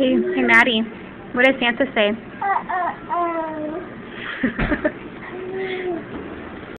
Hey, hey, Maddie. What does Santa say? Uh, uh, uh.